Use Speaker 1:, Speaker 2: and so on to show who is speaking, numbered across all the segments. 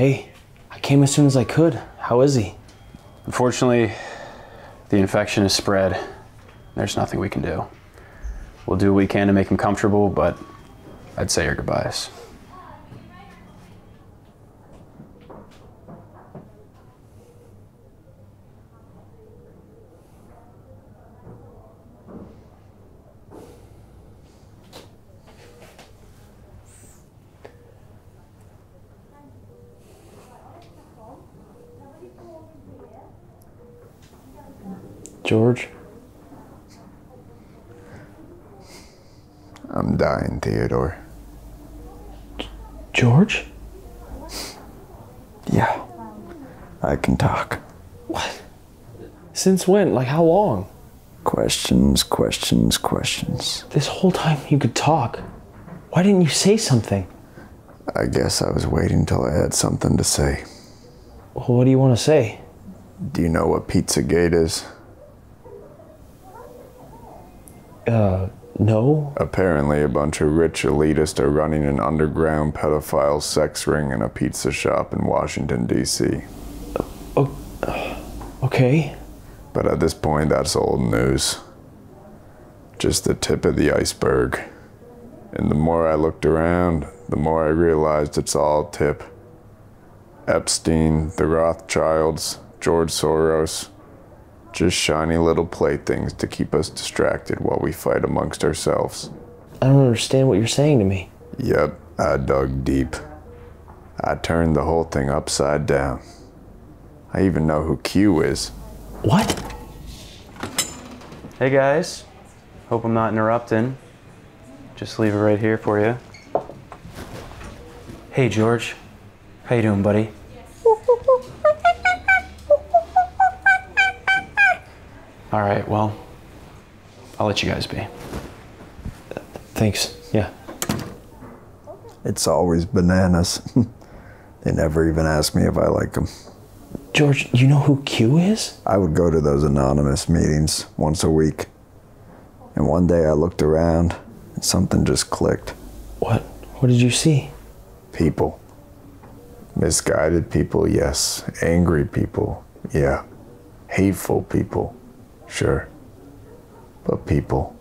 Speaker 1: Hey, I came as soon as I could. How is he?
Speaker 2: Unfortunately, the infection is spread. There's nothing we can do. We'll do what we can to make him comfortable, but I'd say your goodbyes.
Speaker 1: George?
Speaker 3: I'm dying, Theodore.
Speaker 1: George?
Speaker 3: Yeah. I can talk.
Speaker 1: What? Since when? Like, how long?
Speaker 3: Questions, questions, questions.
Speaker 1: This whole time you could talk. Why didn't you say something?
Speaker 3: I guess I was waiting till I had something to say.
Speaker 1: Well, what do you want to say?
Speaker 3: Do you know what Pizzagate is?
Speaker 1: Uh, no.
Speaker 3: Apparently, a bunch of rich elitists are running an underground pedophile sex ring in a pizza shop in Washington, D.C.
Speaker 1: Okay.
Speaker 3: But at this point, that's old news. Just the tip of the iceberg. And the more I looked around, the more I realized it's all tip. Epstein, the Rothschilds, George Soros. Just shiny little playthings to keep us distracted while we fight amongst ourselves.
Speaker 1: I don't understand what you're saying to me.
Speaker 3: Yep, I dug deep. I turned the whole thing upside down. I even know who Q is.
Speaker 1: What?
Speaker 2: Hey guys, hope I'm not interrupting. Just leave it right here for you. Hey George, how you doing, buddy? All right, well, I'll let you guys be.
Speaker 1: Thanks. Yeah.
Speaker 3: It's always bananas. they never even ask me if I like them.
Speaker 1: George, you know who Q is?
Speaker 3: I would go to those anonymous meetings once a week. And one day I looked around and something just clicked.
Speaker 1: What? What did you see?
Speaker 3: People. Misguided people, yes. Angry people, yeah. Hateful people, sure. But people.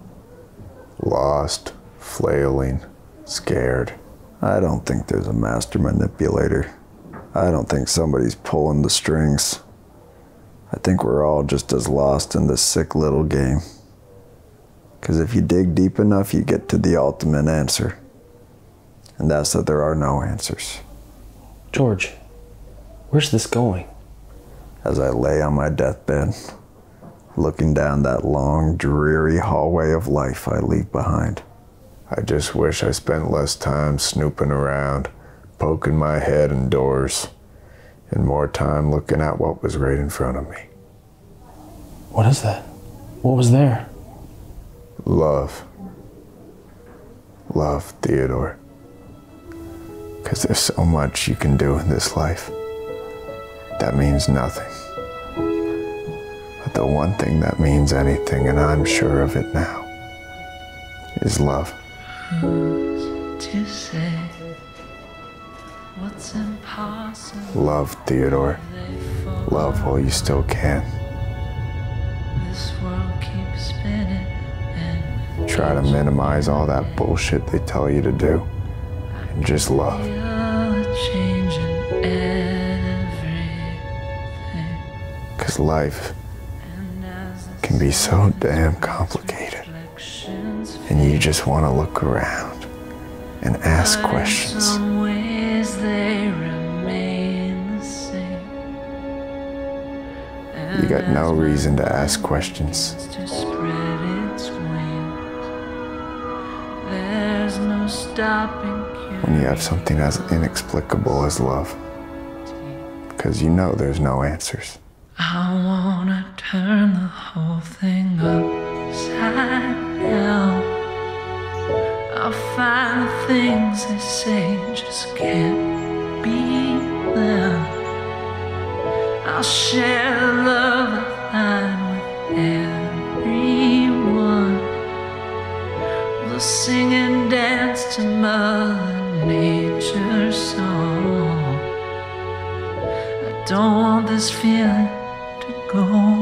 Speaker 3: Lost, flailing, scared. I don't think there's a master manipulator. I don't think somebody's pulling the strings. I think we're all just as lost in this sick little game. Because if you dig deep enough, you get to the ultimate answer. And that's that there are no answers.
Speaker 1: George, where's this going?
Speaker 3: As I lay on my deathbed, looking down that long, dreary hallway of life I leave behind. I just wish I spent less time snooping around, poking my head in doors, and more time looking at what was right in front of me.
Speaker 1: What is that? What was there?
Speaker 3: Love. Love, Theodore. Because there's so much you can do in this life that means nothing. The one thing that means anything, and I'm sure of it now, is love.
Speaker 4: to say what's impossible.
Speaker 3: Love, Theodore. Love while you still can.
Speaker 4: This world keeps spinning and
Speaker 3: Try to minimize all that bullshit they tell you to do. And just love.
Speaker 4: you're changing everything.
Speaker 3: Because life
Speaker 4: And as the
Speaker 3: can be so damn complicated. And you just want to look around and ask questions.
Speaker 4: some ways they remain the same.
Speaker 3: You got no reason to ask questions.
Speaker 4: to spread its wings. There's no stopping
Speaker 3: when you have something as inexplicable as love. Because you know there's no answers.
Speaker 4: I wanna turn the whole thing upside down. I'll find things they say just can't be them. I'll share the love I find with everyone. We'll sing and dance to Mother Nature's song. I don't want this feeling to go.